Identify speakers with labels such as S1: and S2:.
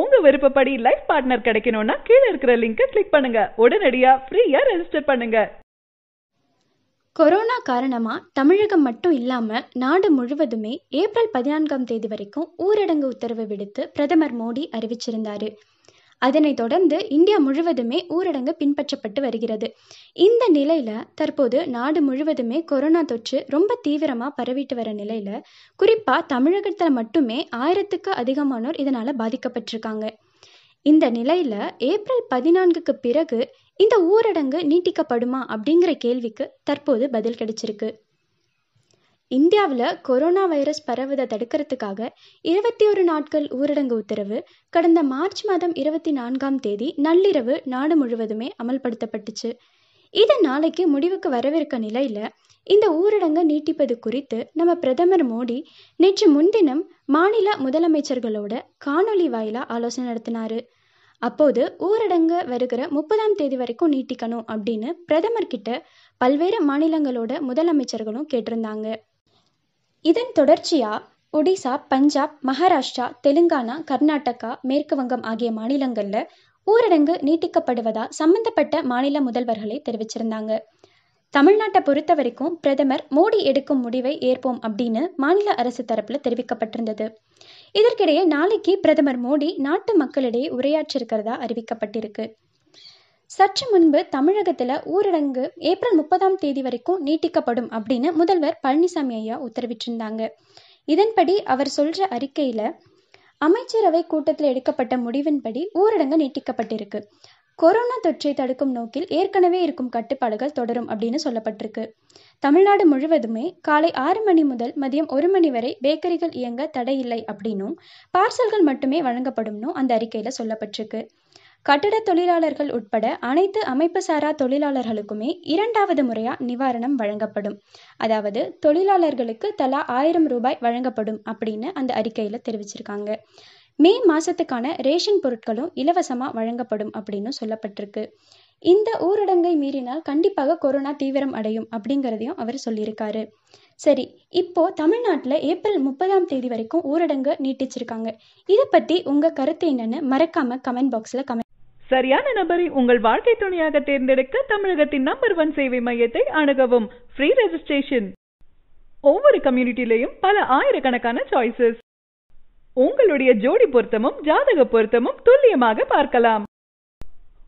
S1: உங்க விருப்பப்படி life partner கிடைக்கணும்னா கீழே இருக்கிற லிங்கை கிளிக் பண்ணுங்க. உடனடியா ஃப்ரீயா ரெஜிஸ்டர் பண்ணுங்க.
S2: கொரோனா காரணமாக தமிழகம் மட்டும் இல்லாமல் நாடு முழுவதுமே ஏப்ரல் பதினான்காம் தேதி வரைக்கும் ஊரடங்கு உத்தரவு விடுத்து பிரதமர் மோடி அறிவிச்சிருந்தாரு. அதனைத் தொடர்ந்து இந்தியா முழுவதுமே ஊரடங்கு பின்பற்றப்பட்டு வருகிறது. இந்த நிலையில் தற்போது நாடு முழுவதுமே கொரோனா தொற்று ரொம்ப தீவிரமாக பரவிட்டு வர நிலையில் குறிப்பாக தமிழகத்தில் மட்டுமே ஆயிரத்துக்கு அதிகமானோர் இதனால் பாதிக்கப்பட்டிருக்காங்க. இந்த நிலையில் ஏப்ரல் பதினான்குக்கு பிறகு இந்த ஊரடங்கு நீட்டிக்கப்படுமா அப்படிங்கிற கேள்விக்கு தற்போது பதில் கிடைச்சிருக்கு. இந்தியாவில் கொரோனா வைரஸ் பரவுவதை தடுக்கிறதுக்காக இருபத்தி ஒரு நாட்கள் ஊரடங்கு உத்தரவு கடந்த மார்ச் மாதம் இருபத்தி நான்காம் தேதி நள்ளிரவு நாடு முழுவதுமே அமல்படுத்தப்பட்டுச்சு. இது நாளைக்கு முடிவுக்கு வரவிருக்க நிலையில் இந்த ஊரடங்கை நீட்டிப்பது குறித்து நம்ம பிரதமர் மோடி நேற்று முன்தினம் மாநில முதலமைச்சர்களோட காணொலி வாயிலாக ஆலோசனை நடத்தினாரு. அப்போது ஊரடங்கு வருகிற முப்பதாம் தேதி வரைக்கும் நீட்டிக்கணும் அப்படின்னு பிரதமர் கிட்ட பல்வேறு மாநிலங்களோட முதலமைச்சர்களும் கேட்டிருந்தாங்க. இதன் தொடர்ச்சியா ஒடிசா பஞ்சாப் மகாராஷ்டிரா தெலுங்கானா கர்நாடகா மேற்கு வங்கம் ஆகிய மாநிலங்களில் ஊரடங்கு நீட்டிக்கப்படுவதா சம்பந்தப்பட்ட மாநில முதல்வர்களை தெரிவிச்சிருந்தாங்க. தமிழ்நாட்டை பொறுத்த வரைக்கும் பிரதமர் மோடி எடுக்கும் முடிவை ஏற்போம் அப்படின்னு மாநில அரசு தரப்புல தெரிவிக்கப்பட்டிருந்தது. இதற்கிடையே நாளைக்கு பிரதமர் மோடி நாட்டு மக்களிடையே உரையாற்றிருக்கிறதா அறிவிக்கப்பட்டிருக்கு. சற்று முன்பு தமிழகத்தில் ஊரடங்கு ஏப்ரல் முப்பதாம் தேதி வரைக்கும் நீட்டிக்கப்படும் அப்படின்னு முதல்வர் பழனிசாமி ஐயா உத்தரவிட்டிருந்தாங்க. இதன்படி அவர் சொல்ற அறிக்கையில அமைச்சரவை கூட்டத்தில் எடுக்கப்பட்ட முடிவின்படி ஊரடங்கு நீட்டிக்கப்பட்டிருக்கு. கொரோனா தொற்றை தடுக்கும் நோக்கில் ஏற்கனவே இருக்கும் கட்டுப்பாடுகள் தொடரும் அப்படின்னு சொல்லப்பட்டிருக்கு. தமிழ்நாடு முழுவதுமே காலை ஆறு மணி முதல் மதியம் ஒரு மணி வரை பேக்கரிகள் இயங்க தடையில்லை அப்படின்னும் பார்சல்கள் மட்டுமே வழங்கப்படும்னும் அந்த அறிக்கையில் சொல்லப்பட்டிருக்கு. கட்டிட தொழிலாளர்கள் உட்பட அனைத்து அமைப்பு சாரா தொழிலாளர்களுக்குமே இரண்டாவது முறையா நிவாரணம் வழங்கப்படும். அதாவது தொழிலாளர்களுக்கு தலா ஆயிரம் ரூபாய் வழங்கப்படும் அப்படின்னு அந்த அறிக்கையில தெரிவிச்சிருக்காங்க. மே மாசத்துக்கான ரேஷன் பொருட்களும் இலவசமா வழங்கப்படும் அப்படின்னு சொல்லப்பட்டிருக்கு. இந்த ஊரடங்கை மீறினால் கண்டிப்பாக கொரோனா தீவிரம் அடையும் அப்படிங்கிறதையும் அவர் சொல்லியிருக்காரு. சரி இப்போ தமிழ்நாட்டில் ஏப்ரல் முப்பதாம் தேதி வரைக்கும் ஊரடங்கு நீட்டிச்சிருக்காங்க. இதை பத்தி உங்க கருத்து என்னன்னு மறக்காம கமெண்ட் பாக்ஸ்ல கமெண்ட்
S1: சரியான நபரை உங்கள் வாழ்க்கை துணையாக தேர்ந்தெடுக்க தமிழகத்தின் நம்பர் ஒன் சேவை மையத்தை அணுகவும். ஃப்ரீ ரெஜிஸ்ட்ரேஷன் ஒவ்வொரு கம்யூனிட்டிலையும் பல ஆயிரக்கணக்கான சாய்ஸஸ் உங்களுடைய ஜோடி பொருத்தமும் ஜாதக பொருத்தமும் துல்லியமாக பார்க்கலாம்.